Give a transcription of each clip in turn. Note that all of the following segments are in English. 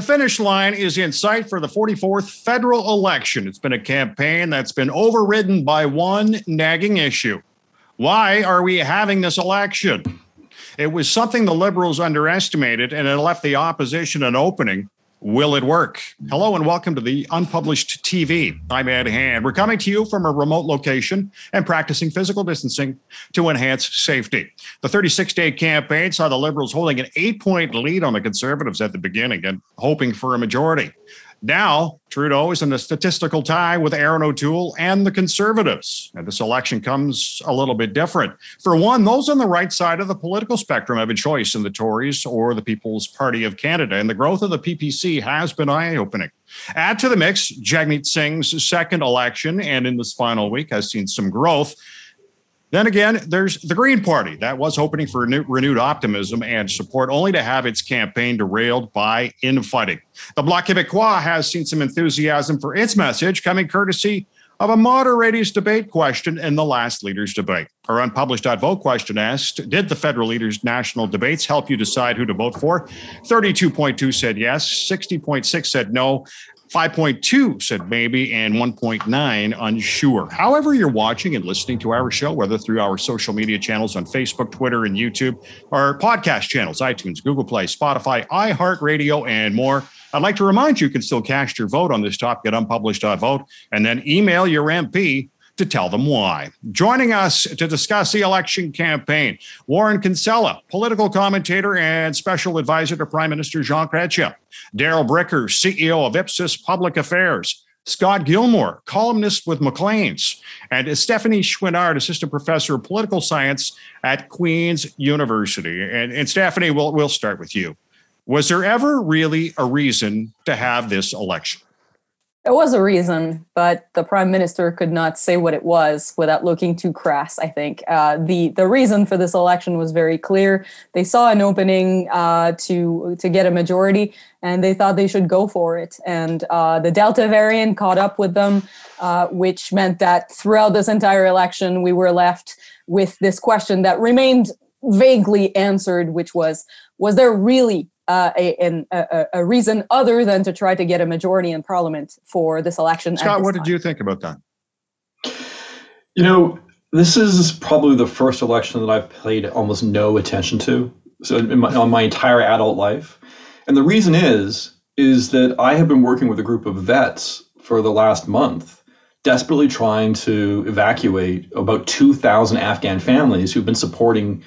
The finish line is in sight for the 44th federal election. It's been a campaign that's been overridden by one nagging issue. Why are we having this election? It was something the Liberals underestimated, and it left the opposition an opening Will it work? Hello and welcome to the Unpublished TV. I'm Ed Hand. We're coming to you from a remote location and practicing physical distancing to enhance safety. The 36 day campaign saw the Liberals holding an eight point lead on the Conservatives at the beginning and hoping for a majority. Now, Trudeau is in a statistical tie with Erin O'Toole and the Conservatives. And this election comes a little bit different. For one, those on the right side of the political spectrum have a choice in the Tories or the People's Party of Canada. And the growth of the PPC has been eye opening. Add to the mix, Jagmeet Singh's second election, and in this final week has seen some growth. Then again, there's the Green Party that was hoping for new, renewed optimism and support, only to have its campaign derailed by infighting. The Bloc Québécois has seen some enthusiasm for its message, coming courtesy of a moderator's debate question in the last leaders' debate. Our unpublished vote question asked Did the federal leaders' national debates help you decide who to vote for? 32.2 said yes, 60.6 said no, 5.2 said maybe, and 1.9 unsure. However, you're watching and listening to our show, whether through our social media channels on Facebook, Twitter, and YouTube, our podcast channels, iTunes, Google Play, Spotify, iHeartRadio, and more. I'd like to remind you, you can still cast your vote on this topic at unpublished.vote and then email your MP to tell them why. Joining us to discuss the election campaign, Warren Kinsella, political commentator and special advisor to Prime Minister Jean Chrétien, Darrell Bricker, CEO of Ipsos Public Affairs, Scott Gilmore, columnist with Maclean's, and Stephanie Chouinard, assistant professor of political science at Queen's University. And, and Stephanie, we'll, we'll start with you. Was there ever really a reason to have this election? It was a reason, but the prime minister could not say what it was without looking too crass. I think uh, the the reason for this election was very clear. They saw an opening uh, to to get a majority, and they thought they should go for it. And uh, the Delta variant caught up with them, uh, which meant that throughout this entire election, we were left with this question that remained vaguely answered, which was: Was there really uh, a, a, a, reason other than to try to get a majority in parliament for this election. Scott, this what time. did you think about that? You know, this is probably the first election that I've paid almost no attention to so my, on my entire adult life. And the reason is, is that I have been working with a group of vets for the last month, desperately trying to evacuate about 2,000 Afghan families who've been supporting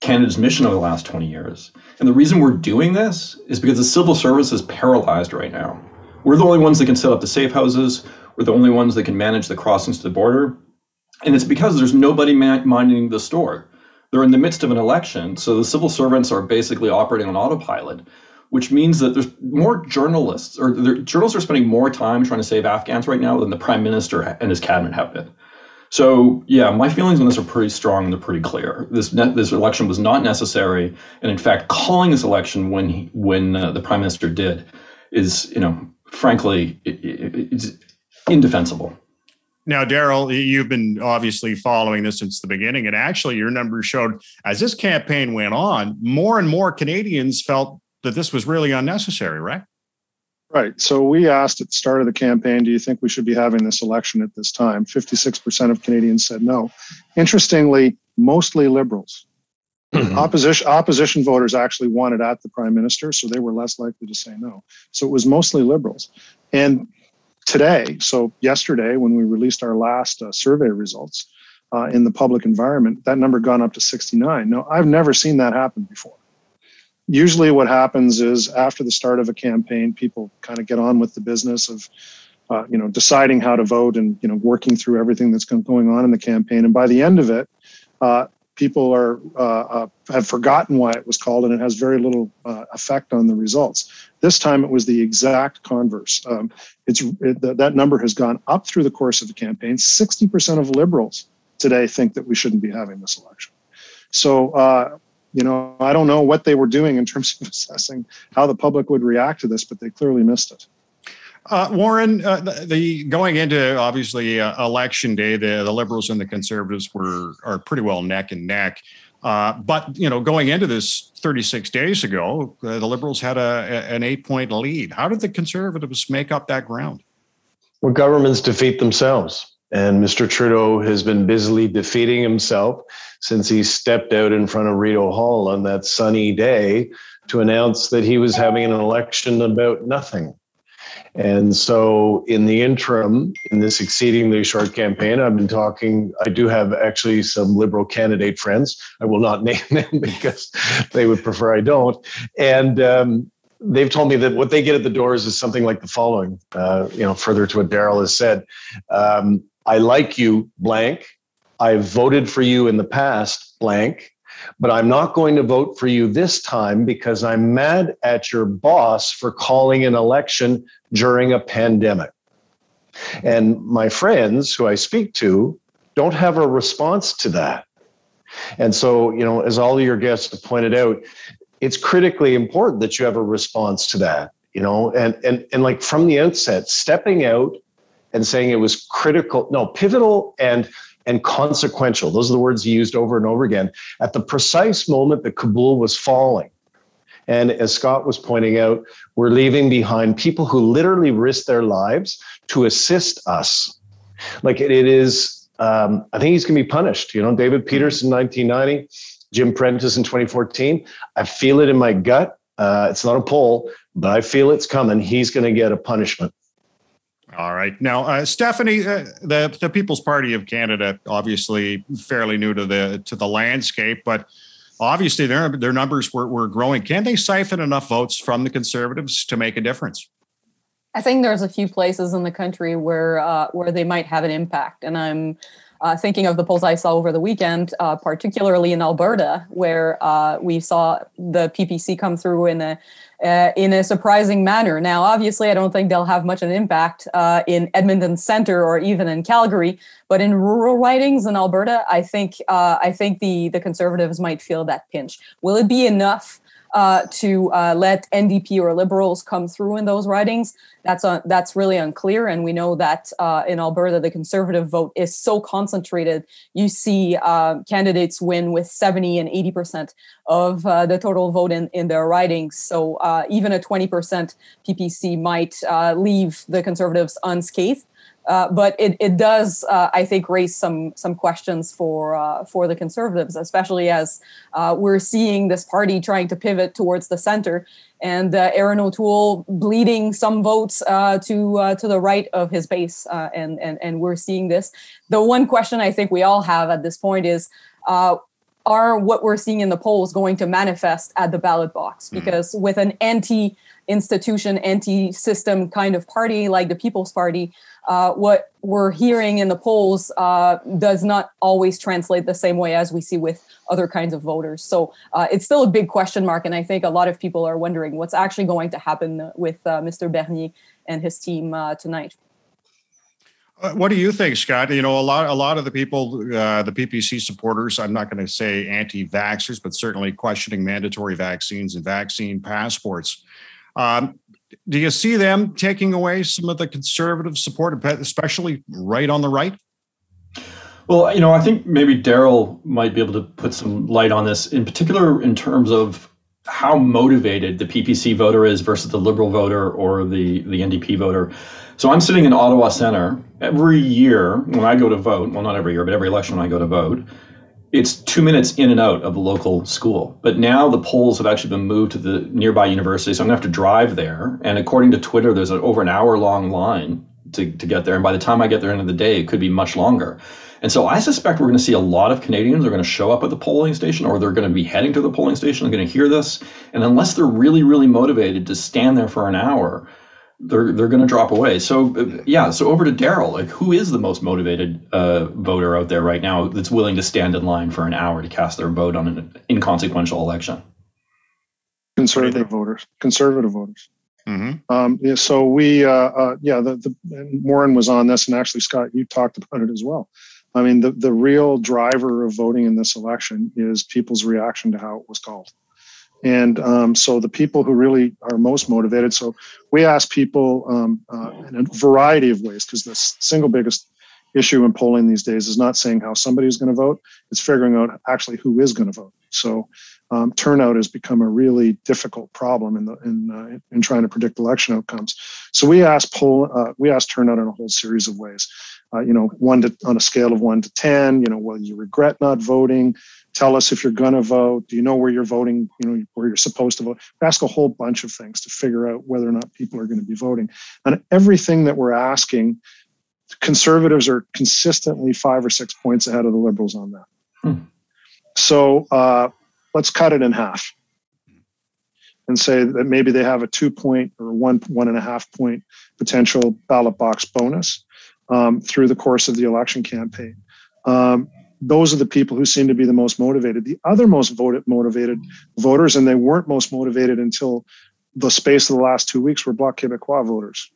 Canada's mission over the last 20 years. And the reason we're doing this is because the civil service is paralyzed right now. We're the only ones that can set up the safe houses. We're the only ones that can manage the crossings to the border. And it's because there's nobody minding the store. They're in the midst of an election. So the civil servants are basically operating on autopilot, which means that there's more journalists, or the journalists are spending more time trying to save Afghans right now than the prime minister and his cabinet have been. So yeah, my feelings on this are pretty strong and they're pretty clear. This this election was not necessary, and in fact, calling this election when he, when uh, the prime minister did is, you know, frankly, it, it, it's indefensible. Now, Darrell, you've been obviously following this since the beginning, and actually, your numbers showed as this campaign went on, more and more Canadians felt that this was really unnecessary, right? Right. So we asked at the start of the campaign, do you think we should be having this election at this time? 56% of Canadians said no. Interestingly, mostly liberals. Mm-hmm. Opposition opposition voters actually wanted at the prime minister, so they were less likely to say no. So it was mostly liberals. And today, so yesterday, when we released our last uh, survey results uh, in the public environment, that number gone up to 69. Now, I've never seen that happen before usually what happens is after the start of a campaign people kind of get on with the business of uh, you know deciding how to vote and you know working through everything that's going on in the campaign. And by the end of it uh, people are uh, uh have forgotten why it was called and it has very little uh, effect on the results. This time it was the exact converse. Um, it's it, that number has gone up through the course of the campaign. 60% of liberals today think that we shouldn't be having this election. So uh, you know, I don't know what they were doing in terms of assessing how the public would react to this, but they clearly missed it. Uh, Warren, uh, the, the, going into obviously uh, election day, the, the liberals and the conservatives were are pretty well neck and neck. Uh, but you know, going into this 36 days ago, uh, the Liberals had a, a, an eight-point lead. How did the Conservatives make up that ground? Well, governments defeat themselves. And Mr. Trudeau has been busily defeating himself since he stepped out in front of Rideau Hall on that sunny day to announce that he was having an election about nothing. And so, in the interim, in this exceedingly short campaign, I've been talking. I do have actually some liberal candidate friends. I will not name them because they would prefer I don't. And um, they've told me that what they get at the doors is something like the following. Uh, you know, further to what Darrell has said, um, I like you, blank. I voted for you in the past, blank but I'm not going to vote for you this time because I'm mad at your boss for calling an election during a pandemic. And my friends who I speak to don't have a response to that. And so, you know, as all of your guests have pointed out, it's critically important that you have a response to that, you know, and and and like from the outset, stepping out and saying it was critical, no, pivotal and and consequential. Those are the words he used over and over again at the precise moment that Kabul was falling. And as Scott was pointing out, we're leaving behind people who literally risked their lives to assist us. Like it, is, um, I think he's going to be punished. You know, David Peterson, 1990, Jim Prentice in 2014. I feel it in my gut. Uh, it's not a poll, but I feel it's coming. He's going to get a punishment. All right. Now, uh, Stephanie, uh, the the People's Party of Canada, obviously fairly new to the to the landscape, but obviously their their numbers were, were growing. Can they siphon enough votes from the Conservatives to make a difference? I think there's a few places in the country where uh, where they might have an impact, and I'm uh, thinking of the polls I saw over the weekend, uh, particularly in Alberta, where uh, we saw the PPC come through in a uh, in a surprising manner. Now, obviously, I don't think they'll have much of an impact uh, in Edmonton Centre or even in Calgary, but in rural ridings in Alberta, I think uh, I think the the Conservatives might feel that pinch. Will it be enough? Uh, to uh, let NDP or Liberals come through in those ridings. That's uh, that's really unclear, and we know that uh, in Alberta the Conservative vote is so concentrated. You see uh, candidates win with seventy and eighty percent of uh, the total vote in in their ridings. So even a twenty percent PPC might leave the Conservatives unscathed. Uh, but it, it does, uh, I think, raise some some questions for uh, for the conservatives, especially as uh, we're seeing this party trying to pivot towards the center, and uh, Erin O'Toole bleeding some votes to to the right of his base, and and and we're seeing this. The one question I think we all have at this point is. are what we're seeing in the polls going to manifest at the ballot box? Mm-hmm. Because mm-hmm. with an anti institution, anti system kind of party like the People's Party, uh, what we're hearing in the polls uh, does not always translate the same way as we see with other kinds of voters. So uh, it's still a big question mark, and I think a lot of people are wondering what's actually going to happen with uh, Mr. Bernier and his team uh, tonight. Uh, what do you think, Scott? You know, a lot, a lot of the people, the PPC supporters. I'm not going to say anti-vaxxers, but certainly questioning mandatory vaccines and vaccine passports. Um, do you see them taking away some of the conservative support, especially right on the right? Well, you know, I think maybe Darrell might be able to put some light on this, in particular in terms of how motivated the PPC voter is versus the Liberal voter or the, the NDP voter. So I'm sitting in Ottawa Center. Every year when I go to vote, well, not every year, but every election when I go to vote, it's two minutes in and out of the local school. But now the polls have actually been moved to the nearby university, so I'm gonna have to drive there. And according to Twitter, there's an over an hour long line to, to get there. And by the time I get there end of the day, it could be much longer. And so I suspect we're going to see a lot of Canadians are going to show up at the polling station or they're going to be heading to the polling station. They're going to hear this. And unless they're really, really motivated to stand there for an hour, they're they're going to drop away. So uh, yeah, so over to Darrell. Like, who is the most motivated uh, voter out there right now that's willing to stand in line for an hour to cast their vote on an inconsequential election? Conservative voters. Conservative voters. Mm-hmm. Um, yeah, so we, uh, uh, yeah, the, the Warren was on this, and actually, Scott, you talked about it as well. I mean, the, the real driver of voting in this election is people's reaction to how it was called. And um, so the people who really are most motivated. So we ask people um, uh, in a variety of ways because the single biggest issue in polling these days is not saying how somebody is going to vote; it's figuring out actually who is going to vote. So, um, turnout has become a really difficult problem in the in uh, in trying to predict election outcomes. So we asked poll uh, we asked turnout in a whole series of ways. Uh, you know, one to on a scale of one to ten. You know, will you regret not voting? Tell us if you're going to vote. Do you know where you're voting? You know where you're supposed to vote. We ask a whole bunch of things to figure out whether or not people are going to be voting. And everything that we're asking, conservatives are consistently five or six points ahead of the liberals on that. Hmm. So uh, let's cut it in half and say that maybe they have a two point or one one and a half point potential ballot box bonus um, through the course of the election campaign. Um, those are the people who seem to be the most motivated. The other most voted, motivated voters, and they weren't most motivated until the space of the last two weeks, were Bloc Québécois voters.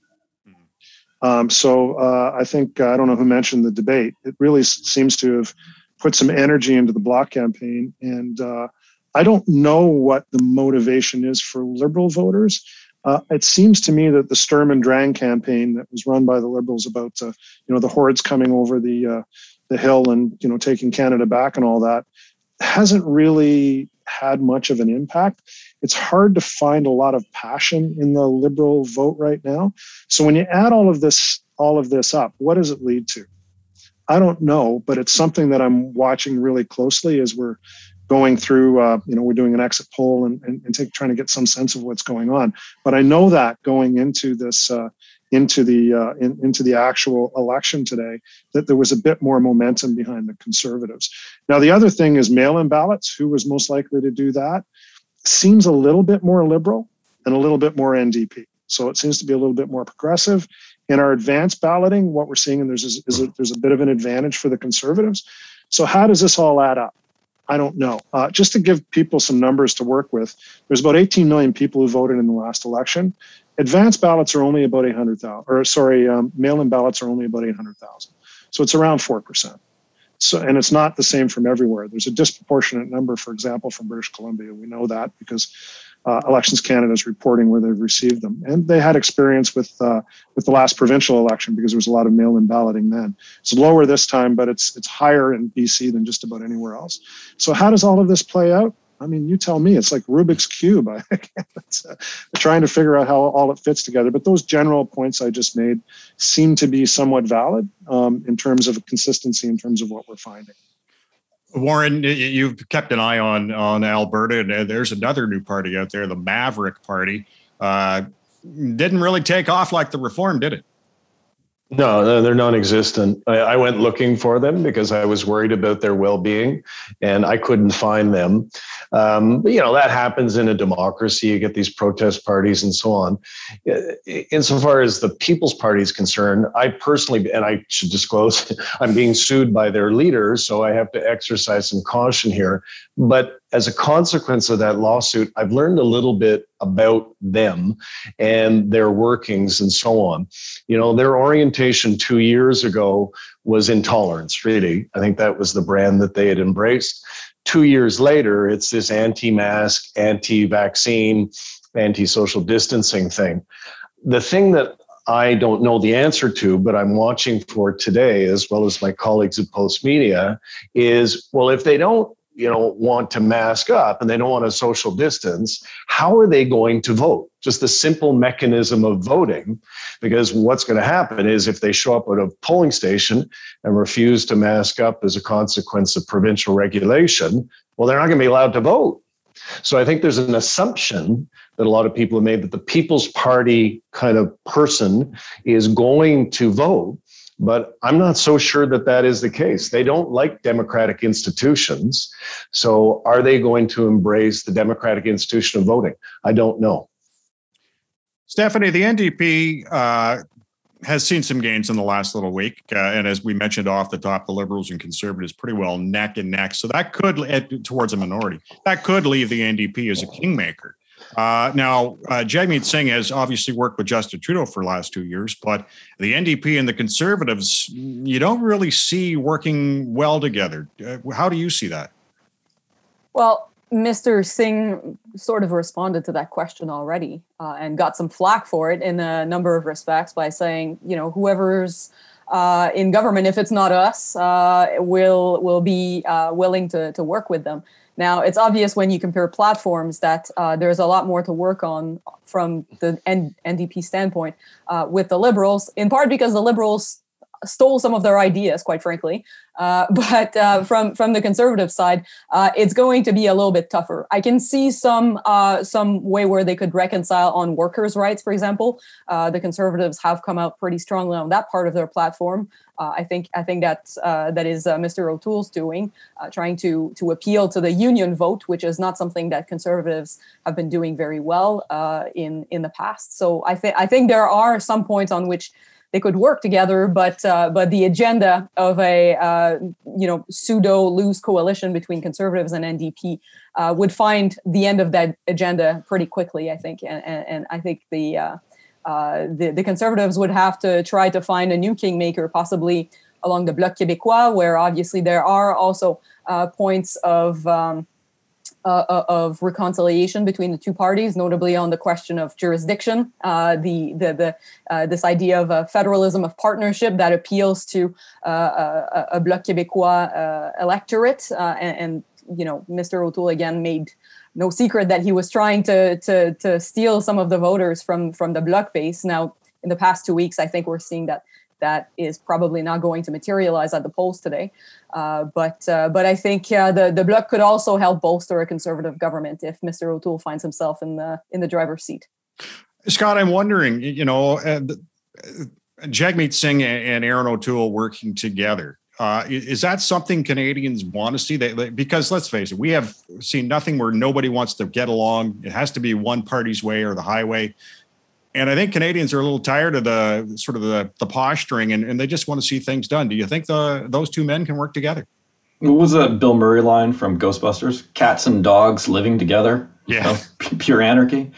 Mm-hmm. Um, so uh, I think uh, I don't know who mentioned the debate. It really seems to have put some energy into the Bloc campaign, and uh, I don't know what the motivation is for Liberal voters. Uh, it seems to me that the Sturm and Drang campaign that was run by the Liberals about, uh, you know, the hordes coming over the uh, the hill and you know taking Canada back and all that hasn't really had much of an impact. It's hard to find a lot of passion in the liberal vote right now. So when you add all of this all of this up, what does it lead to? I don't know, but it's something that I'm watching really closely as we're going through. Uh, you know, we're doing an exit poll and, and, and take, trying to get some sense of what's going on. But I know that going into this uh, into the uh, in, into the actual election today that there was a bit more momentum behind the conservatives. Now the other thing is mail-in ballots. Who was most likely to do that? Seems a little bit more liberal and a little bit more NDP. So it seems to be a little bit more progressive. In our advanced balloting, what we're seeing, and there's is, is a, there's a bit of an advantage for the conservatives. So how does this all add up? I don't know. Uh, just to give people some numbers to work with, there's about 18 million people who voted in the last election. Advanced ballots are only about 800,000, or sorry, um, mail-in ballots are only about 800,000. So it's around 4%. So, and it's not the same from everywhere. There's a disproportionate number, for example, from British Columbia. We know that because uh, Elections Canada is reporting where they've received them, and they had experience with uh, with the last provincial election because there was a lot of mail-in balloting then. It's lower this time, but it's it's higher in BC than just about anywhere else. So how does all of this play out? I mean, you tell me. It's like Rubik's cube. uh, trying to figure out how all it fits together. But those general points I just made seem to be somewhat valid um, in terms of consistency, in terms of what we're finding. Warren, you've kept an eye on on Alberta, and uh, there's another new party out there, the Maverick Party. Uh, didn't really take off like the Reform, did it? No, they're non-existent. I, went looking for them because I was worried about their well-being, and I couldn't find them. Um, but you know that happens in a democracy. You get these protest parties and so on. Insofar as the People's Party is concerned, I personally, and I should disclose, I'm being sued by their leaders, so I have to exercise some caution here. But as a consequence of that lawsuit, I've learned a little bit about them and their workings and so on. You know, their orientation two years ago was intolerance, really. I think that was the brand that they had embraced. Two years later, it's this anti mask, anti vaccine, anti social distancing thing. The thing that I don't know the answer to, but I'm watching for today, as well as my colleagues at Postmedia, is well, if they don't you know want to mask up and they don't want to social distance how are they going to vote? Just the simple mechanism of voting because what's going to happen is if they show up at a polling station and refuse to mask up as a consequence of provincial regulation well they're not going to be allowed to vote. So i think there's an assumption that a lot of people have made that the people's party kind of person is going to vote but I'm not so sure that that is the case. They don't like democratic institutions. So are they going to embrace the democratic institution of voting? I don't know. Stephanie, the NDP uh, has seen some gains in the last little week. Uh, and as we mentioned off the top, the Liberals and Conservatives pretty well neck and neck. So that could, towards a minority, that could leave the NDP as a kingmaker. Uh, now, uh, Jagmeet Singh has obviously worked with Justin Trudeau for the last two years, but the NDP and the Conservatives, you don't really see working well together. Uh, how do you see that? Well, Mr. Singh sort of responded to that question already uh, and got some flack for it in a number of respects by saying, you know, whoever's uh, in government, if it's not us, uh, will will be uh, willing to to work with them. Now, it's obvious when you compare platforms that uh, there's a lot more to work on from the N- NDP standpoint uh, with the Liberals, in part because the Liberals stole some of their ideas, quite frankly. Uh, but uh, from from the conservative side, uh, it's going to be a little bit tougher. I can see some uh, some way where they could reconcile on workers' rights, for example. Uh, the conservatives have come out pretty strongly on that part of their platform. Uh, I think I think that that is Mr. O'Toole's doing, trying to to appeal to the union vote, which is not something that conservatives have been doing very well in in the past. So I think I think there are some points on which they could work together, but uh, but the agenda of a uh, you know pseudo loose coalition between conservatives and NDP uh, would find the end of that agenda pretty quickly, I think, and, and, and I think the, uh, uh, the the conservatives would have to try to find a new kingmaker, possibly along the Bloc Québécois, where obviously there are also uh, points of um, uh, uh, of reconciliation between the two parties, notably on the question of jurisdiction. Uh, the the, the uh, this idea of a federalism of partnership that appeals to uh, a, a Bloc Québécois uh, electorate, and, and, you know, Mr. O'Toole again made no secret that he was trying to to to steal some of the voters from from the Bloc base. Now, in the past two weeks, I think we're seeing that that is probably not going to materialize at the polls today. Uh, but uh, but I think uh, the the bloc could also help bolster a conservative government if Mr. O'Toole finds himself in the in the driver's seat. Scott, I'm wondering, you know, uh, Jagmeet Singh and Erin O'Toole working together. Uh, is that something Canadians want to see? They, because let's face it, we have seen nothing where nobody wants to get along. It has to be one party's way or the highway and I think Canadians are a little tired of the sort of the, the posturing and, and they just want to see things done. Do you think the those two men can work together? What was a Bill Murray line from Ghostbusters? Cats and dogs living together. Yeah. You know, pure anarchy.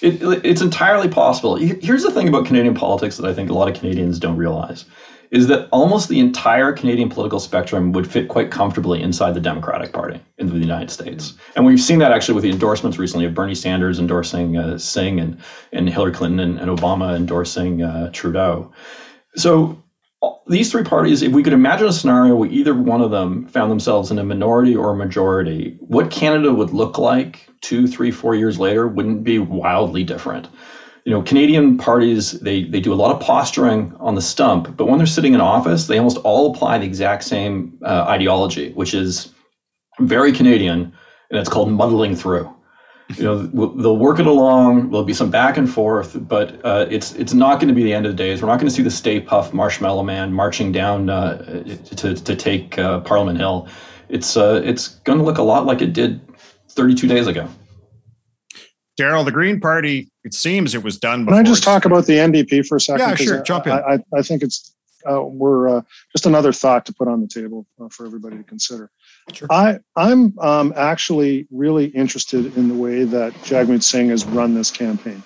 It, it's entirely possible. Here's the thing about Canadian politics that I think a lot of Canadians don't realize is that almost the entire Canadian political spectrum would fit quite comfortably inside the Democratic Party in the United States. And we've seen that actually with the endorsements recently of Bernie Sanders endorsing uh, Singh and, and Hillary Clinton and, and Obama endorsing uh, Trudeau. So these three parties, if we could imagine a scenario where either one of them found themselves in a minority or a majority, what Canada would look like two, three, four years later wouldn't be wildly different you know, Canadian parties they they do a lot of posturing on the stump, but when they're sitting in office, they almost all apply the exact same uh, ideology, which is very Canadian, and it's called muddling through. You know, they'll work it along. There'll be some back and forth, but uh, it's it's not going to be the end of the days. We're not going to see the Stay Puft Marshmallow Man marching down uh, to to take uh, Parliament Hill. It's uh, it's going to look a lot like it did 32 days ago. Darrell, the Green Party, it seems it was done. Can I just talk about the NDP for a second? Yeah, sure. Jump in. I, I, think it's uh, we're uh, just another thought to put on the table uh, for everybody to consider. Sure. I I'm um, actually really interested in the way that Jagmeet Singh has run this campaign.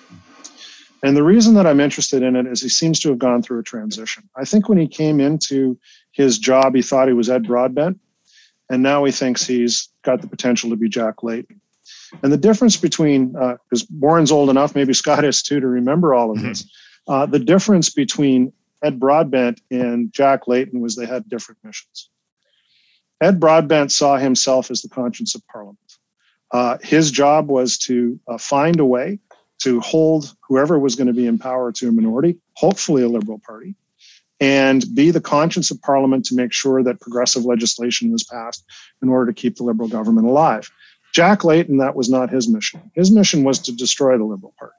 And the reason that I'm interested in it is he seems to have gone through a transition. I think when he came into his job, he thought he was Ed Broadbent, and now he thinks he's got the potential to be Jack Layton. And the difference between, because uh, Warren's old enough, maybe Scott is too, to remember all of mm-hmm. this. Uh, the difference between Ed Broadbent and Jack Layton was they had different missions. Ed Broadbent saw himself as the conscience of Parliament. Uh, his job was to uh, find a way to hold whoever was going to be in power to a minority, hopefully a Liberal Party, and be the conscience of Parliament to make sure that progressive legislation was passed in order to keep the Liberal government alive. Jack Layton, that was not his mission. His mission was to destroy the Liberal Party.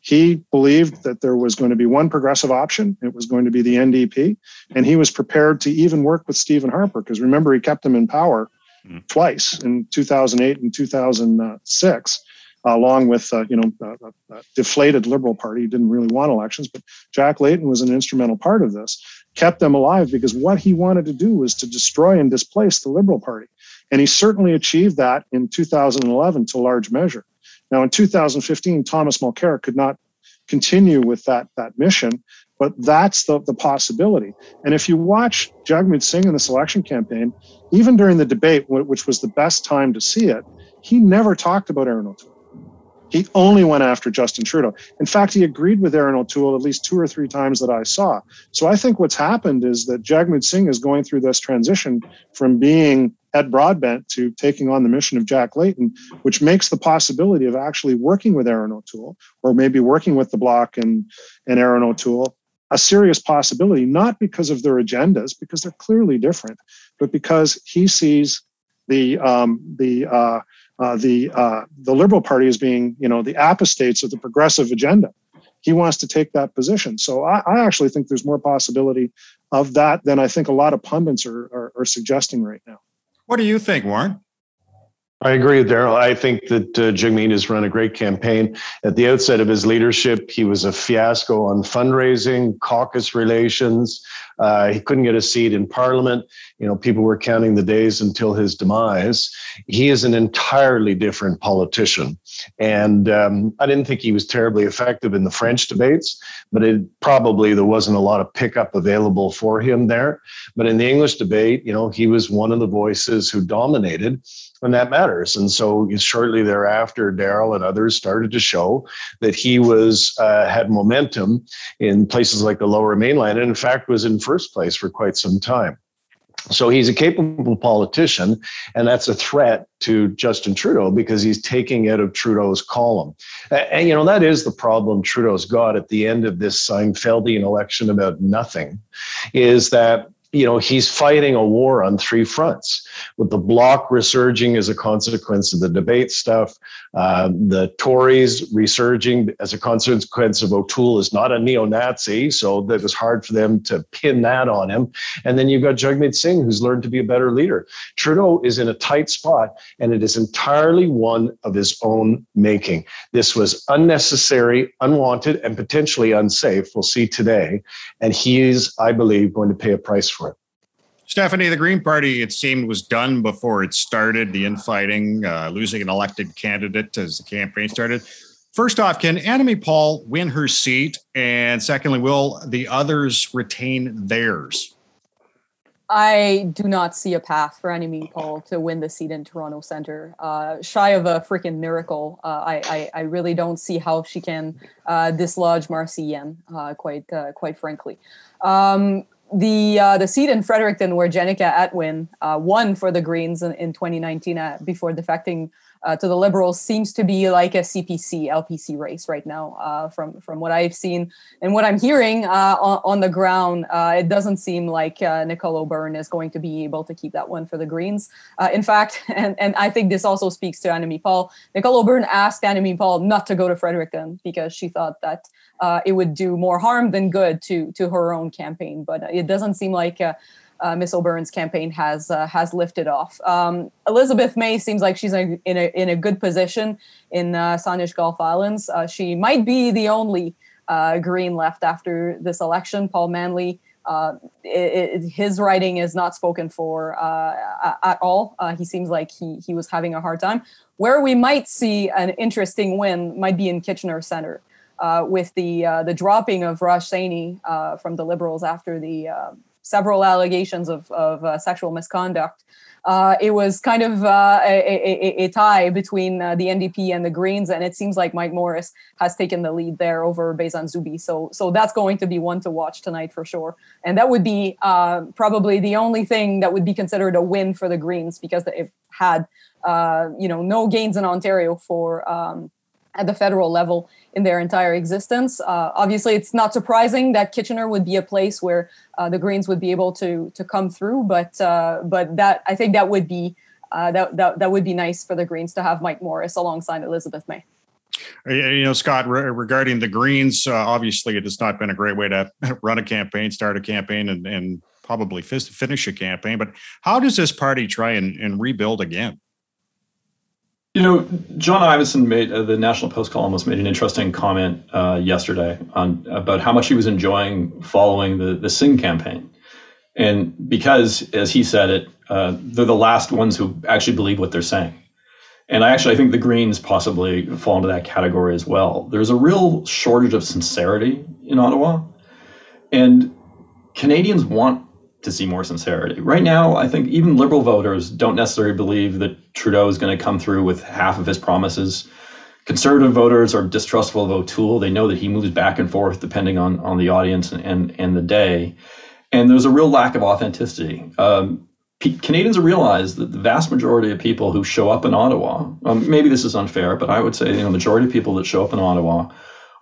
He believed that there was going to be one progressive option. It was going to be the NDP. And he was prepared to even work with Stephen Harper, because remember, he kept him in power mm. twice in 2008 and 2006. Uh, along with uh, you know a, a deflated Liberal Party, he didn't really want elections, but Jack Layton was an instrumental part of this, kept them alive because what he wanted to do was to destroy and displace the Liberal Party. And he certainly achieved that in 2011 to large measure. Now, in 2015, Thomas Mulcair could not continue with that, that mission, but that's the, the possibility. And if you watch Jagmeet Singh in this election campaign, even during the debate, which was the best time to see it, he never talked about Erin O'Toole. He only went after Justin Trudeau. In fact, he agreed with Erin O'Toole at least two or three times that I saw. So I think what's happened is that Jagmeet Singh is going through this transition from being Ed Broadbent to taking on the mission of Jack Layton, which makes the possibility of actually working with Erin O'Toole or maybe working with the Bloc and, and Erin O'Toole a serious possibility, not because of their agendas, because they're clearly different, but because he sees the um, the uh, uh, the uh, the Liberal Party as being, you know, the apostates of the progressive agenda. He wants to take that position. So I, I actually think there's more possibility of that than I think a lot of pundits are, are, are suggesting right now. What do you think, Warren? I agree with Darrell. I think that uh, Jagmeet has run a great campaign. At the outset of his leadership, he was a fiasco on fundraising, caucus relations. Uh, he couldn't get a seat in parliament. You know, people were counting the days until his demise. He is an entirely different politician. And um, I didn't think he was terribly effective in the French debates, but it probably there wasn't a lot of pickup available for him there. But in the English debate, you know, he was one of the voices who dominated and that matters. And so shortly thereafter, Darrell and others started to show that he was uh, had momentum in places like the Lower Mainland, and in fact was in first place for quite some time. So he's a capable politician, and that's a threat to Justin Trudeau because he's taking out of Trudeau's column. And, you know, that is the problem Trudeau's got at the end of this Seinfeldian election about nothing, is that you know, he's fighting a war on three fronts, with the bloc resurging as a consequence of the debate stuff, uh, the Tories resurging as a consequence of O'Toole is not a neo-Nazi, so that was hard for them to pin that on him. And then you've got Jagmeet Singh, who's learned to be a better leader. Trudeau is in a tight spot, and it is entirely one of his own making. This was unnecessary, unwanted, and potentially unsafe. We'll see today, and he is, I believe, going to pay a price for it. Stephanie, the Green Party, it seemed, was done before it started, the infighting, uh, losing an elected candidate as the campaign started. First off, can Annamie Paul win her seat? And secondly, will the others retain theirs? I do not see a path for Annamie Paul to win the seat in Toronto Centre. Uh, shy of a freaking miracle, uh, I, I, I really don't see how she can uh, dislodge Marci Ien. Uh, quite uh, quite frankly. Um, the uh, the seat in Fredericton where Jenica Atwin uh, won for the Greens in, in 2019 uh, before defecting uh, to the Liberals seems to be like a CPC LPC race right now uh, from from what I've seen and what I'm hearing uh, on, on, the ground. it doesn't seem like Nicole O'Byrne is going to be able to keep that one for the Greens. in fact, and and I think this also speaks to Annamie Paul. Nicole O'Byrne asked Annamie Paul not to go to Fredericton because she thought that uh, it would do more harm than good to to her own campaign. But it doesn't seem like uh, uh, Miss O'Byrne's campaign has uh, has lifted off. Um, Elizabeth May seems like she's in a in a, in a good position in uh, Saanich Gulf Islands. Uh, she might be the only Green left after this election. Paul Manly. It, it, his writing is not spoken for at all. he seems like he he was having a hard time. Where we might see an interesting win might be in Kitchener Center uh, with the uh, the dropping of Raj Saini uh, from the Liberals after the uh, several allegations of, of uh, sexual misconduct. Uh, it was kind of a, a, a, tie between the NDP and the Greens, and it seems like Mike Morrice has taken the lead there over Beisan Zubi. So, so that's going to be one to watch tonight for sure. And that would be probably the only thing that would be considered a win for the Greens because they've had, you know, no gains in Ontario for um, at the federal level in their entire existence. Uh, obviously, it's not surprising that Kitchener would be a place where uh, the Greens would be able to to come through, but uh, but that I think that would be uh, that, that that would be nice for the Greens to have Mike Morrice alongside Elizabeth May. Uh, you know, Scott, re- regarding the Greens, uh, obviously it has not been a great way to run a campaign, start a campaign, and, and probably finish a campaign. But how does this party try and, and rebuild again? You know, John Ivison made uh, the National Post columnist made an interesting comment uh, yesterday on about how much he was enjoying following the the Singh campaign, and because, as he said it, uh, they're the last ones who actually believe what they're saying. And I actually I think the Greens possibly fall into that category as well. There's a real shortage of sincerity in Ottawa, and Canadians want to see more sincerity. Right now, I think even liberal voters don't necessarily believe that Trudeau is going to come through with half of his promises. conservative voters are distrustful of O'Toole. They know that he moves back and forth depending on, on the audience and, and, and the day. And there's a real lack of authenticity. Um, Canadians realize that the vast majority of people who show up in Ottawa, um, maybe this is unfair, but I would say you know, the majority of people that show up in Ottawa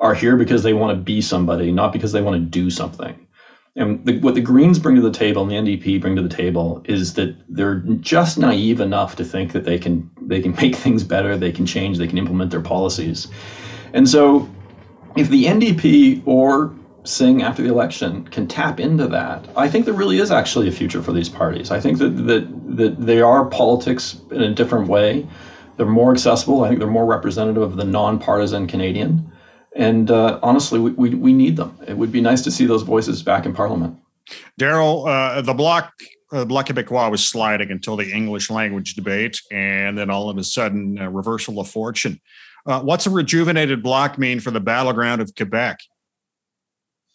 are here because they want to be somebody, not because they want to do something. And the, what the Greens bring to the table and the NDP bring to the table is that they're just naive enough to think that they can they can make things better, they can change, they can implement their policies. And so, if the NDP or Singh after the election can tap into that, I think there really is actually a future for these parties. I think that that that they are politics in a different way. They're more accessible. I think they're more representative of the nonpartisan Canadian. And uh, honestly, we, we, we, need them. It would be nice to see those voices back in Parliament. Darrell, uh, the Bloc, uh, Bloc Québécois was sliding until the English language debate, and then all of a sudden, a reversal of fortune. Uh, what's a rejuvenated Bloc mean for the battleground of Quebec?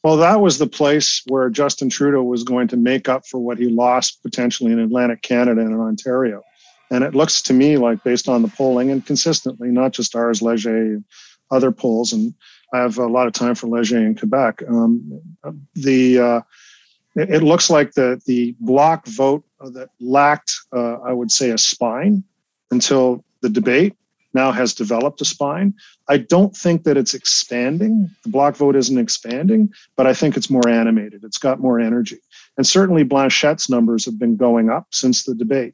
Well, that was the place where Justin Trudeau was going to make up for what he lost potentially in Atlantic Canada and in Ontario. And it looks to me like, based on the polling and consistently, not just ours, Leger, other polls, and I have a lot of time for Leger in Quebec. Um, the uh, it, looks like the the bloc vote that lacked, uh, I would say, a spine until the debate now has developed a spine. I don't think that it's expanding. The bloc vote isn't expanding, but I think it's more animated. It's got more energy, and certainly Blanchet's numbers have been going up since the debate.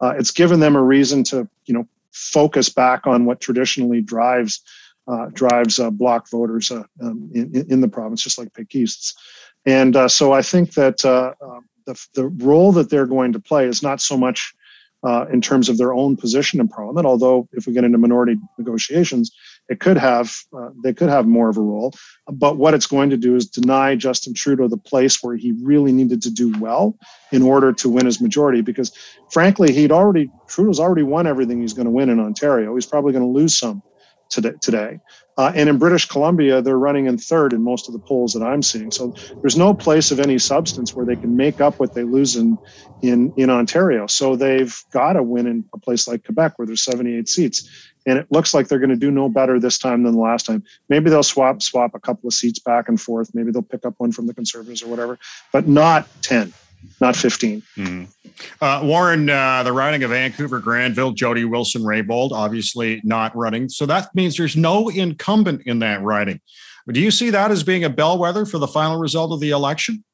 Uh, it's given them a reason to, you know, focus back on what traditionally drives drives uh, bloc voters uh, um, in, in the province, just like Péquistes. And uh, so I think that uh, um, the, the role that they're going to play is not so much uh, in terms of their own position in parliament, although if we get into minority negotiations, it could have they could have more of a role. But what it's going to do is deny Justin Trudeau the place where he really needed to do well in order to win his majority. Because frankly, he'd already Trudeau's already won everything he's going to win in Ontario. He's probably going to lose some today. today. Uh, and in British Columbia, they're running in third in most of the polls that I'm seeing. So there's no place of any substance where they can make up what they lose in in in Ontario. So they've got to win in a place like Quebec where there's 78 seats. And it looks like they're going to do no better this time than the last time. Maybe they'll swap swap a couple of seats back and forth. Maybe they'll pick up one from the Conservatives or whatever, but not 10 not 15. Mm-hmm. Uh, Warren, uh, the riding of Vancouver Granville, Jody Wilson Raybould, obviously not running. So that means there's no incumbent in that riding. Do you see that as being a bellwether for the final result of the election?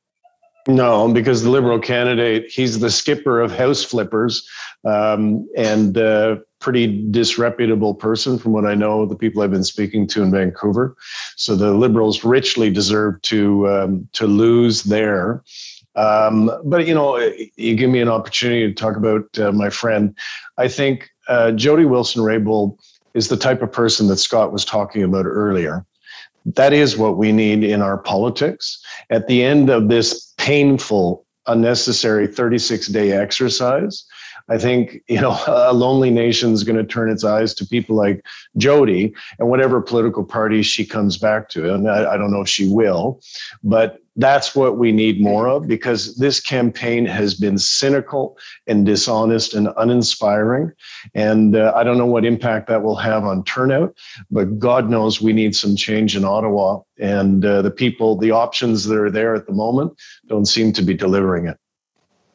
No, because the Liberal candidate, he's the skipper of house flippers um, and uh, pretty disreputable person from what I know, the people I've been speaking to in Vancouver. So the Liberals richly deserve to um, to lose there. Um, but you know, you give me an opportunity to talk about uh, my friend. I think uh, Jody Wilson Raybould is the type of person that Scott was talking about earlier. That is what we need in our politics. At the end of this painful, unnecessary 36 day exercise, I think you know a lonely nation is going to turn its eyes to people like Jody and whatever political party she comes back to. And I, I don't know if she will, but that's what we need more of because this campaign has been cynical and dishonest and uninspiring. And uh, I don't know what impact that will have on turnout, but God knows we need some change in Ottawa. And uh, the people, the options that are there at the moment don't seem to be delivering it.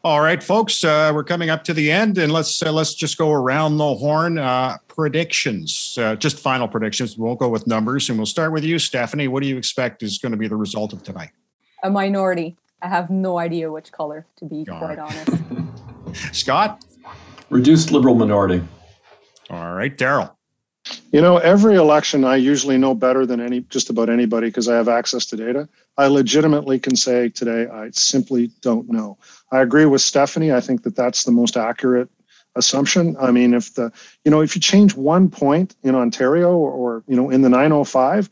All right, folks, uh, we're coming up to the end, and let's uh, let's just go around the horn. Uh, predictions, uh, just final predictions. We won't go with numbers, and we'll start with you, Stephanie. What do you expect is going to be the result of tonight? A minority. I have no idea which color, to be All quite right. honest. Scott? Reduced liberal minority. All right, Darrell. You know, every election I usually know better than any just about anybody because I have access to data. I legitimately can say today I simply don't know. I agree with Stephanie. I think that that's the most accurate assumption. I mean, if the you know if you change one point in Ontario or, or you know in the 905,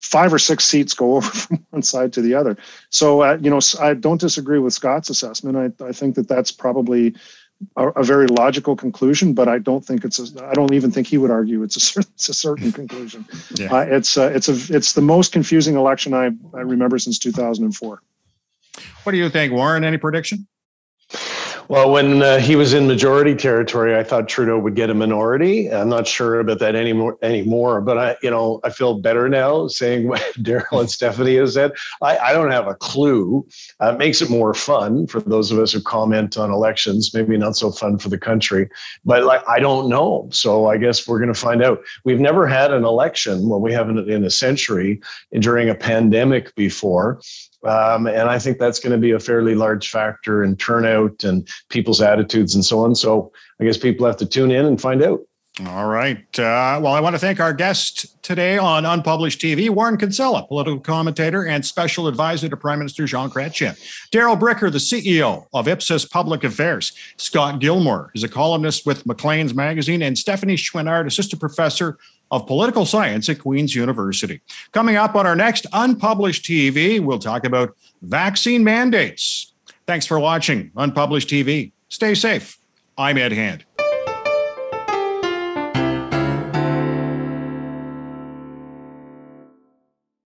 five or six seats go over from one side to the other. So, uh, you know, I don't disagree with Scott's assessment. I, I think that that's probably a, a, very logical conclusion, but I don't think it's a, I don't even think he would argue it's a certain, it's a certain conclusion. Yeah. Uh, it's uh, it's a it's the most confusing election I, I remember since 2004. What do you think, Warren? Any prediction? Well, when uh, he was in majority territory, I thought Trudeau would get a minority. I'm not sure about that anymore. Anymore, but I, you know, I feel better now saying what Darrell and Stephanie has said. I, I don't have a clue. Uh, it makes it more fun for those of us who comment on elections. Maybe not so fun for the country, but like I don't know. So I guess we're going to find out. We've never had an election. Well, we haven't in a century during a pandemic before. Um, and I think that's going to be a fairly large factor in turnout and people's attitudes and so on. So I guess people have to tune in and find out. All right. Uh, well, I want to thank our guest today on Unpublished TV, Warren Kinsella, political commentator and special advisor to Prime Minister Jean Chrétien. Darrell Bricker, the CEO of Ipsos Public Affairs. Scott Gilmore is a columnist with Maclean's Magazine, and Stephanie Chouinard, assistant professor of Political Science at Queen's University. Coming up on our next Unpublished TV, we'll talk about vaccine mandates. Thanks for watching Unpublished TV. Stay safe. I'm Ed Hand.